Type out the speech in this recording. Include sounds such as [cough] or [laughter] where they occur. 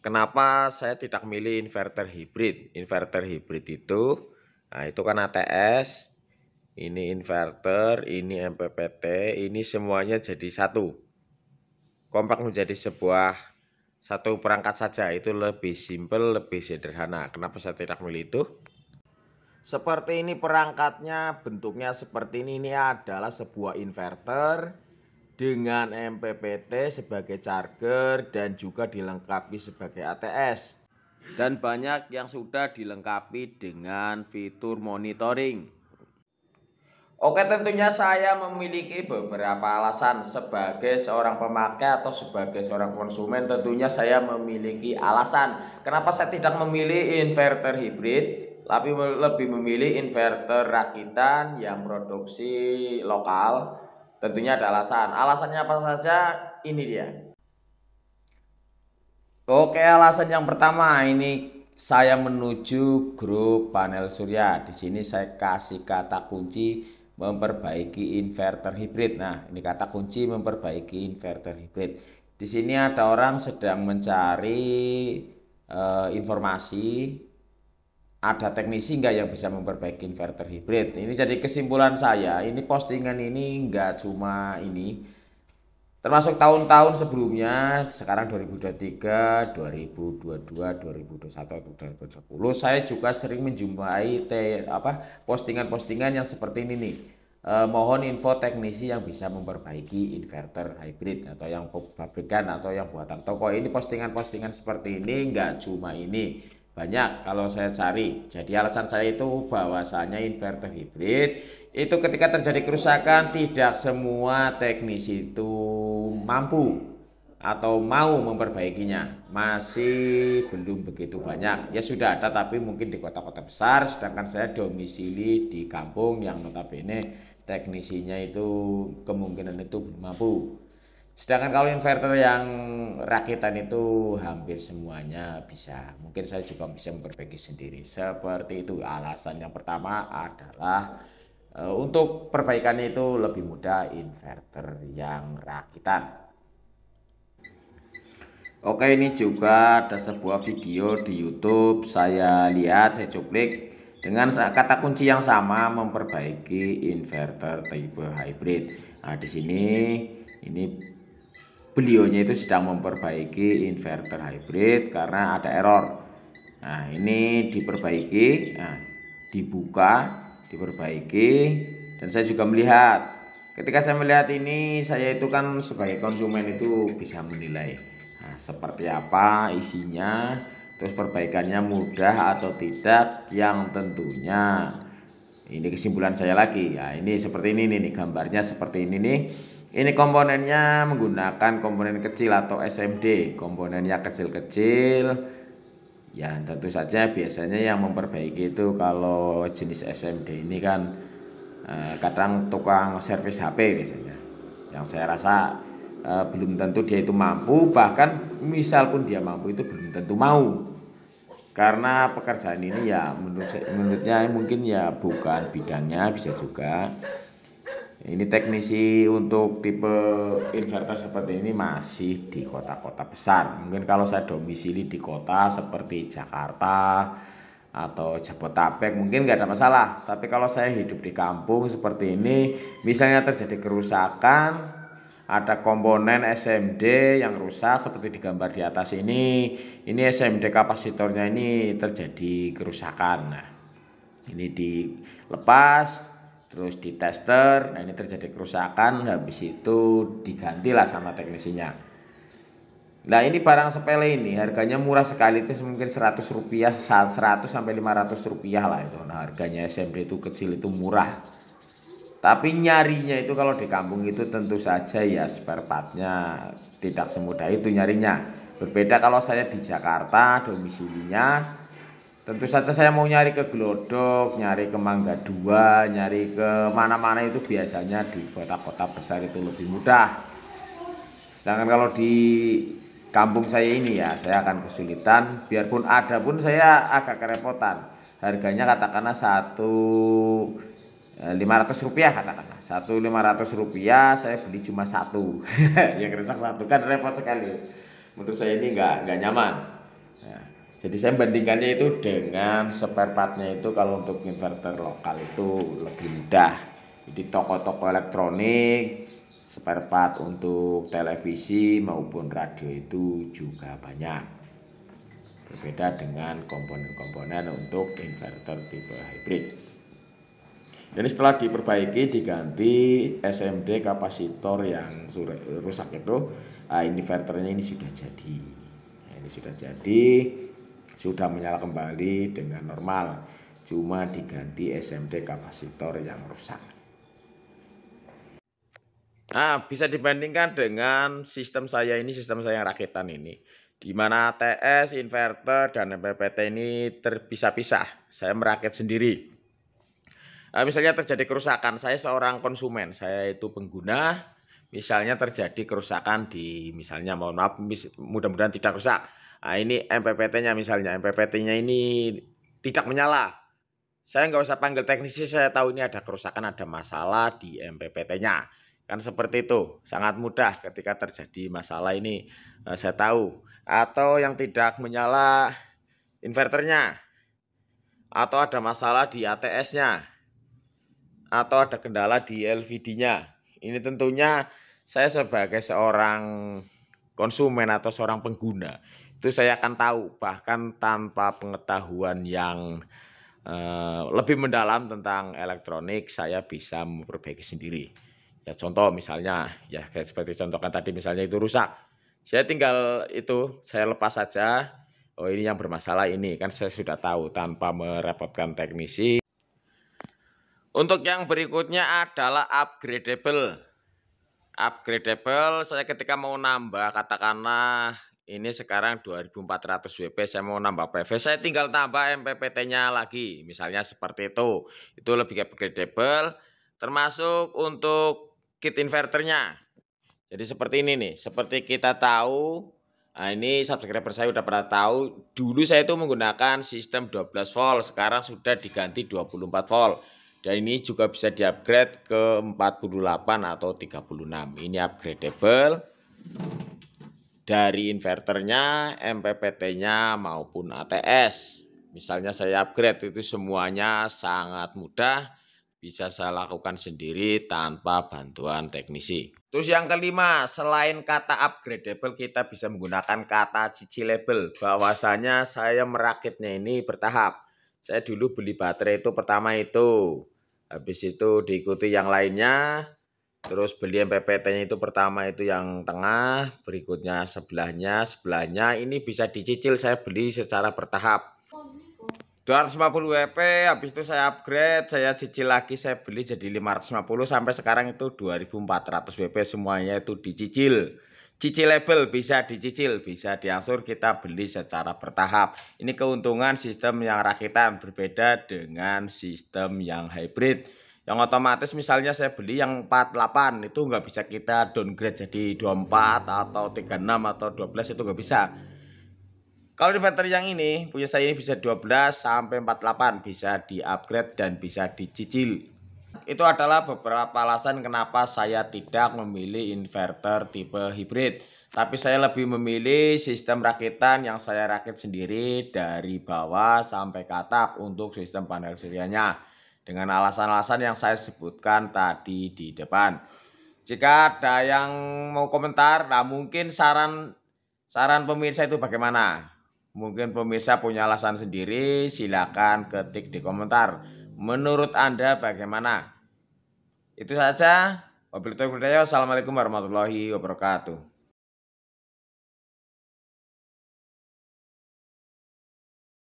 kenapa saya tidak milih inverter hybrid? Inverter hybrid itu, nah itu kan ATS, ini inverter, ini MPPT, ini semuanya jadi satu. Kompak menjadi sebuah satu perangkat saja, itu lebih simpel, lebih sederhana. Kenapa saya tidak milih itu? Seperti ini perangkatnya, bentuknya seperti ini, ini adalah sebuah inverter dengan MPPT sebagai charger dan juga dilengkapi sebagai ATS. Dan banyak yang sudah dilengkapi dengan fitur monitoring. Oke tentunya saya memiliki beberapa alasan sebagai seorang pemakai atau sebagai seorang konsumen tentunya saya memiliki alasan kenapa saya tidak memilih inverter hybrid tapi lebih memilih inverter rakitan yang produksi lokal Tentunya ada alasan. Alasannya apa saja? Ini dia. Oke, alasan yang pertama ini saya menuju grup panel surya. Di sini saya kasih kata kunci memperbaiki inverter hybrid. Nah, ini kata kunci memperbaiki inverter hybrid. Di sini ada orang sedang mencari uh, informasi ada teknisi nggak yang bisa memperbaiki inverter hybrid? Ini jadi kesimpulan saya ini postingan ini nggak cuma ini. Termasuk tahun-tahun sebelumnya sekarang 2023 2022 2021 2010 saya juga sering menjumpai te, apa postingan-postingan yang seperti ini nih. Eh, mohon info teknisi yang bisa memperbaiki inverter hybrid atau yang pabrikan atau yang buatan toko. Ini postingan-postingan seperti ini nggak cuma ini banyak kalau saya cari. Jadi alasan saya itu bahwasanya inverter hybrid itu ketika terjadi kerusakan tidak semua teknisi itu mampu atau mau memperbaikinya. Masih belum begitu banyak. Ya sudah ada tapi mungkin di kota-kota besar sedangkan saya domisili di kampung yang notabene teknisinya itu kemungkinan itu belum mampu. Sedangkan kalau inverter yang rakitan itu hampir semuanya bisa. Mungkin saya juga bisa memperbaiki sendiri. Seperti itu alasan yang pertama adalah e, untuk perbaikannya itu lebih mudah inverter yang rakitan. Oke ini juga ada sebuah video di YouTube saya lihat saya cuplik dengan kata kunci yang sama memperbaiki inverter tipe hybrid. Nah di sini ini beliaunya itu sedang memperbaiki inverter hybrid karena ada error. Nah ini diperbaiki nah, dibuka diperbaiki dan saya juga melihat. Ketika saya melihat ini saya itu kan sebagai konsumen itu bisa menilai nah, seperti apa isinya terus perbaikannya mudah atau tidak yang tentunya. Ini kesimpulan saya lagi. Ya ini seperti ini nih gambarnya seperti ini nih ini komponennya menggunakan komponen kecil atau SMD. Komponennya kecil-kecil. Ya tentu saja biasanya yang memperbaiki itu kalau jenis SMD ini kan eh, kadang tukang servis HP biasanya. Yang saya rasa eh, belum tentu dia itu mampu. Bahkan misal pun dia mampu itu belum tentu mau. Karena pekerjaan ini ya menurut menurutnya mungkin ya bukan bidangnya bisa juga ini teknisi untuk tipe inverter seperti ini masih di kota-kota besar. Mungkin kalau saya domisili di kota seperti Jakarta atau Jabotabek mungkin nggak ada masalah. Tapi kalau saya hidup di kampung seperti ini, misalnya terjadi kerusakan, ada komponen SMD yang rusak seperti di gambar di atas ini. Ini SMD kapasitornya ini terjadi kerusakan. Nah, ini dilepas terus di tester nah ini terjadi kerusakan habis itu digantilah sama teknisinya. Nah ini barang sepele ini harganya murah sekali itu mungkin 100 rupiah 100 sampai 500 rupiah lah itu. Nah harganya SMD itu kecil itu murah. Tapi nyarinya itu kalau di kampung itu tentu saja ya spare partnya tidak semudah itu nyarinya. Berbeda kalau saya di Jakarta domisilinya Tentu saja saya mau nyari ke Glodok, nyari ke Mangga Dua, nyari ke mana-mana itu biasanya di kota-kota besar itu lebih mudah. Sedangkan kalau di kampung saya ini ya, saya akan kesulitan. Biarpun ada pun saya agak kerepotan. Harganya katakanlah satu eh, lima ratus rupiah katakanlah satu lima ratus rupiah saya beli cuma satu [laughs] yang rusak satu kan repot sekali menurut saya ini nggak nggak nyaman Nah, jadi saya bandingkannya itu dengan spare partnya itu kalau untuk inverter lokal itu lebih mudah. Jadi toko-toko elektronik, spare part untuk televisi maupun radio itu juga banyak. Berbeda dengan komponen-komponen untuk inverter tipe hybrid. Jadi setelah diperbaiki diganti SMD kapasitor yang rusak itu, nah inverternya ini sudah jadi. Nah, ini sudah jadi, sudah menyala kembali dengan normal. Cuma diganti SMD kapasitor yang rusak. Nah, bisa dibandingkan dengan sistem saya ini, sistem saya yang rakitan ini. Di mana TS, inverter, dan MPPT ini terpisah-pisah. Saya merakit sendiri. Nah, misalnya terjadi kerusakan, saya seorang konsumen, saya itu pengguna, misalnya terjadi kerusakan di, misalnya mohon maaf, mudah-mudahan tidak rusak. Nah, ini MPPT-nya misalnya, MPPT-nya ini tidak menyala. Saya nggak usah panggil teknisi, saya tahu ini ada kerusakan, ada masalah di MPPT-nya. Kan seperti itu, sangat mudah ketika terjadi masalah ini, eh, saya tahu. Atau yang tidak menyala inverternya, atau ada masalah di ATS-nya, atau ada kendala di LVD-nya. Ini tentunya saya sebagai seorang konsumen atau seorang pengguna itu saya akan tahu bahkan tanpa pengetahuan yang uh, lebih mendalam tentang elektronik saya bisa memperbaiki sendiri. Ya contoh misalnya ya kayak seperti contohkan tadi misalnya itu rusak. Saya tinggal itu saya lepas saja. Oh ini yang bermasalah ini kan saya sudah tahu tanpa merepotkan teknisi untuk yang berikutnya adalah upgradable. Upgradable saya ketika mau nambah katakanlah ini sekarang 2400 WP saya mau nambah PV saya tinggal tambah MPPT-nya lagi misalnya seperti itu. Itu lebih upgradable termasuk untuk kit inverternya. Jadi seperti ini nih, seperti kita tahu Nah, ini subscriber saya udah pernah tahu, dulu saya itu menggunakan sistem 12 volt, sekarang sudah diganti 24 volt. Dan ini juga bisa di-upgrade ke 48 atau 36. Ini upgradable dari inverternya, MPPT-nya maupun ATS. Misalnya saya upgrade itu semuanya sangat mudah, bisa saya lakukan sendiri tanpa bantuan teknisi. Terus yang kelima, selain kata upgradable kita bisa menggunakan kata cicilable. Bahwasanya saya merakitnya ini bertahap. Saya dulu beli baterai itu pertama itu habis itu diikuti yang lainnya terus beli MPPT-nya itu pertama itu yang tengah berikutnya sebelahnya sebelahnya ini bisa dicicil saya beli secara bertahap 250 WP habis itu saya upgrade saya cicil lagi saya beli jadi 550 sampai sekarang itu 2400 WP semuanya itu dicicil cicilable bisa dicicil, bisa diangsur kita beli secara bertahap. Ini keuntungan sistem yang rakitan berbeda dengan sistem yang hybrid. Yang otomatis misalnya saya beli yang 48 itu nggak bisa kita downgrade jadi 24 atau 36 atau 12 itu nggak bisa. Kalau inverter yang ini punya saya ini bisa 12 sampai 48 bisa di upgrade dan bisa dicicil itu adalah beberapa alasan kenapa saya tidak memilih inverter tipe hybrid. Tapi saya lebih memilih sistem rakitan yang saya rakit sendiri dari bawah sampai ke atap untuk sistem panel suryanya. Dengan alasan-alasan yang saya sebutkan tadi di depan. Jika ada yang mau komentar, nah mungkin saran saran pemirsa itu bagaimana? Mungkin pemirsa punya alasan sendiri, silakan ketik di komentar. Menurut Anda bagaimana? Itu saja. Wabillahi taufiq Assalamualaikum warahmatullahi wabarakatuh.